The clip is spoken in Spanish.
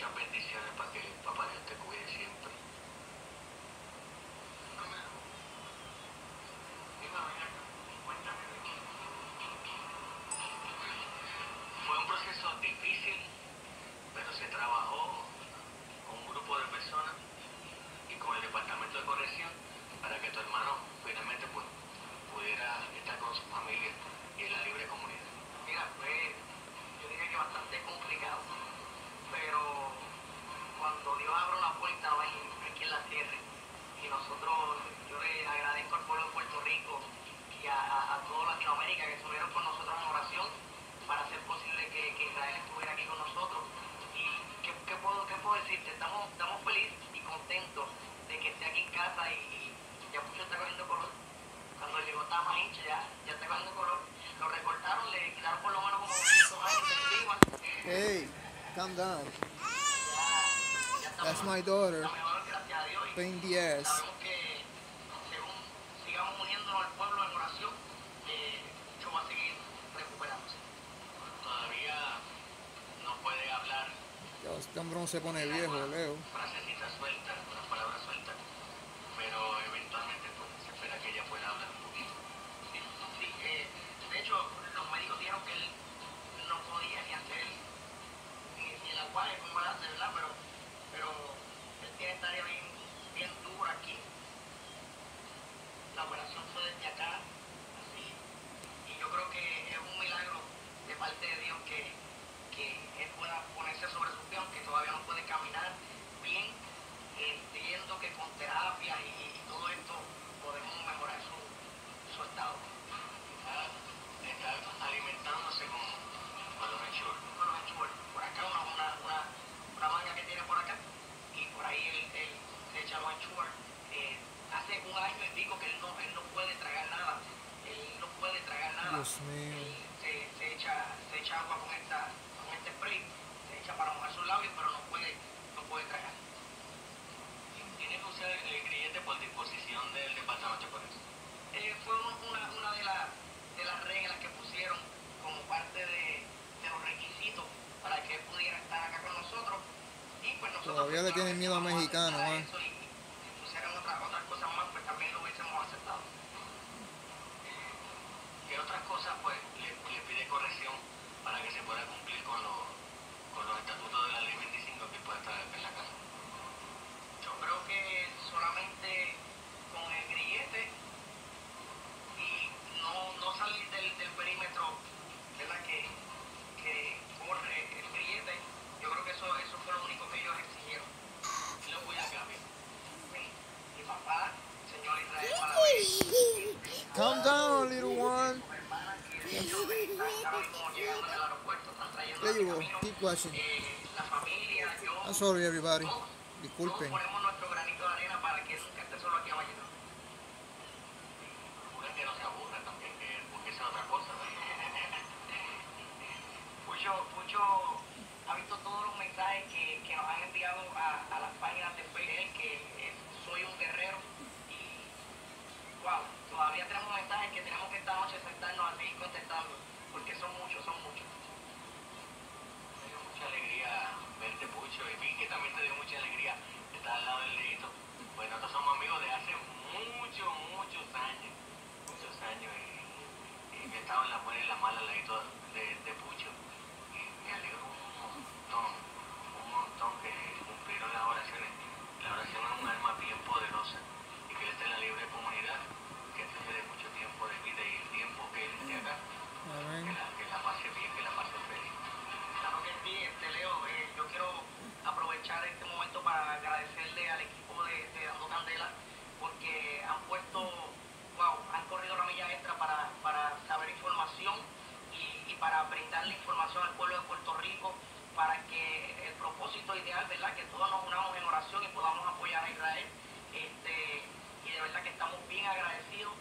muchas bendiciones para que papá Dios te cuide siempre. Fue un proceso difícil, pero se trabajó con un grupo de personas y con el departamento de corrección para que tu hermano finalmente pues, pudiera estar con su familia y en la nosotros, yo le agradezco al pueblo de Puerto Rico y a, a, a toda Latinoamérica que estuvieron con nosotros en oración para hacer posible que, que Israel estuviera aquí con nosotros. Y ¿qué, qué puedo, qué puedo decirte? Estamos, estamos felices y contentos de que esté aquí en casa y, y ya Pucho está cogiendo color. Cuando llegó estaba más hincha ya, ya está cogiendo color. Lo recortaron, le quitaron por lo menos como 200 años de encima. Hey, calm down. Ya, ya That's my daughter. Está mejor, gracias a Dios. Y Pain the ass. sabemos que según sigamos uniéndonos al pueblo en oración, eh, Pucho va a seguir recuperándose. Todavía no puede hablar Ya, este hombre no se pone viejo, Leo. frasecitas sueltas, unas palabras sueltas, pero eventualmente pues, se espera que ella pueda hablar un poquito. Sí, sí, eh, de hecho, los médicos dijeron que él no podía ni hacer ni, ni el aguaje como él hace, ¿verdad? Pero, pero tiene esta área bien, bien dura aquí. La operación fue desde acá, así. Y yo creo que es un milagro de parte de Dios que, que él pueda ponerse sobre su pie, aunque todavía no puede caminar un año y pico que él no, él no puede tragar nada. Él no puede tragar nada. Dios mío. Él se, se, echa, se echa agua con, esta, con este spray, se echa para mojar sus labios, pero no puede, no puede tragar. Tiene que usar el grillete por disposición del departamento de corrección. Eh, fue un- una, una de, las de las reglas que pusieron como parte de, de los requisitos para que él pudiera estar acá con nosotros. Y pues nosotros Todavía le tienen miedo a vamos mexicano, aceptar ¿eh? eso Y, y pusieran otras, cosas más, pues también lo hubiésemos aceptado. ¿Qué otras cosas pues le, pide corrección para que se pueda cumplir con los, con los estatutos de la ley 25 que pueda estar en la casa? Yo creo que solamente con el que es Soy un Guerrero. Y, wow, todavía tenemos mensajes que tenemos que esta noche sentarnos a seguir contestando, porque son muchos, son muchos. Verte, Pucho, y vi que también te dio mucha alegría estar al lado del leito. Pues nosotros somos amigos de hace muchos, muchos años, muchos años, y, y que estaba en la buena y la mala al ladito de, de Pucho. Y me alegro un montón, un montón que cumplieron las oraciones. La oración es un brindarle información al pueblo de Puerto Rico para que el propósito ideal, ¿verdad? Que todos nos unamos en oración y podamos apoyar a Israel. Este, y de verdad que estamos bien agradecidos